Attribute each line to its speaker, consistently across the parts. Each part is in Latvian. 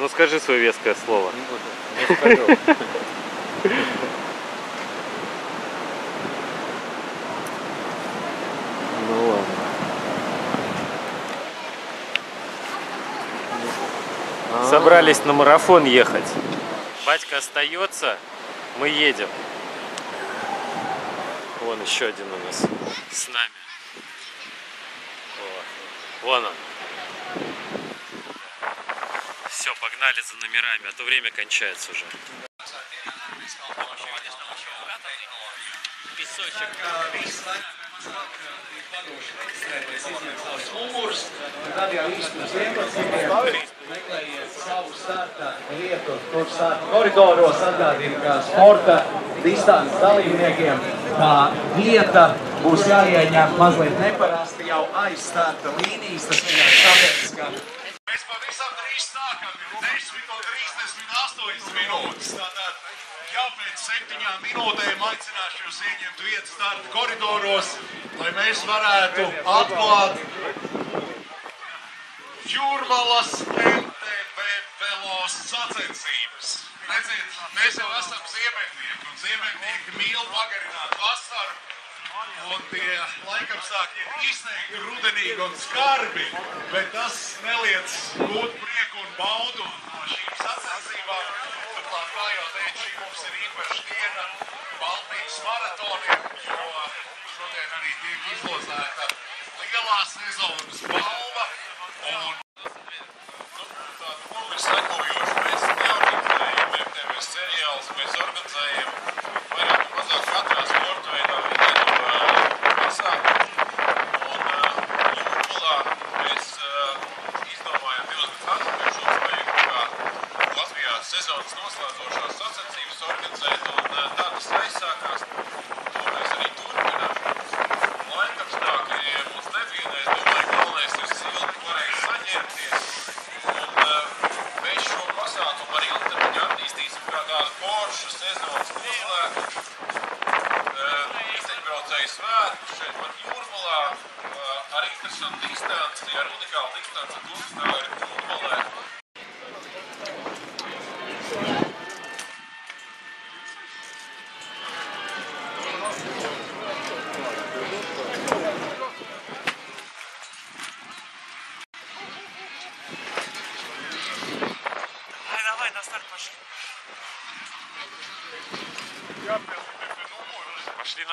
Speaker 1: Ну скажи свое веское слово.
Speaker 2: Не буду. Не скажу.
Speaker 1: Ну ладно. Собрались на марафон ехать. Батька остается, мы едем. Вон еще один у нас с нами. Вон он. Все, погнали за номерами, а то время кончается уже. Песочек.
Speaker 3: Umurs, un tad jau pirms 11. meklējiet savu starta vietu, tur starta koridoros atgādina, ka sporta distances dalībniekiem tā vieta būs jāieņem mazliet neparasti jau aiz starta līnijas, tas vienkārši tāpēc, ka
Speaker 4: Mēs pavisam drīz sākam, ir 10 un 38 minūtes. Tātad jau pēc septiņām minūtēm aicināšu jūs ieņemt vietu starta koridoros, lai mēs varētu atklāt Jūrmalas MTB velos sacensības. Redziet, mēs jau esam ziemeļnieki, un ziemeļnieki mīl pagarināt vasaru. Un tie laikapstākļi ir izteikti rudenīgi un skarbi, bet tas neliec gūt prieku un baudu no šīm sacensībām. Turklāt, kā jau teicu, šī mums ir īpaša diena Baltijas maratoniem, jo šodien arī tiek izlozēta lielā sezonas balva. Un sezonas noslēdzošās sacensības organizēt, un uh, tā tas aizsākās. To mēs arī turpinām. Laikapstākļi mums nevienais, domāju, galvenais ir silti, pareizi saņemties. Un uh, mēs šo pasākumu arī ilgtermiņā attīstīsim kā tādu foršu sezonas noslēgumu. Uh, Riteņbraucēju svētku šeit pat Jūrmalā ar interesantu distanci,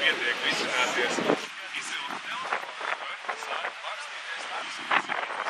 Speaker 1: Pietiek visināties. Izvilkt telefonu, pakstīties, pakstīties telefonu.